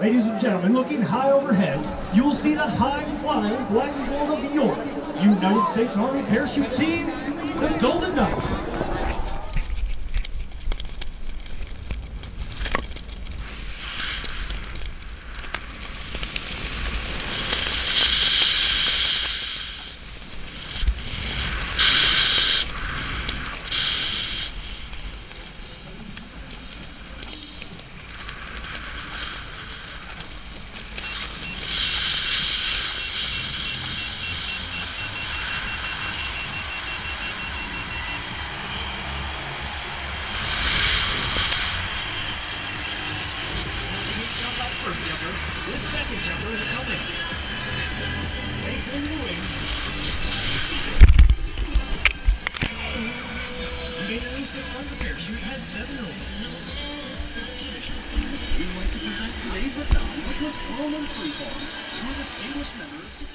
Ladies and gentlemen, looking high overhead, you will see the high-flying black and gold of your United States Army Parachute Team, the Golden Knights. First jumper. This second jumper is coming. Takes it in the wing. United States Army Parachute has seven over. We would like to present today's baton, which was in freefall, to a distinguished member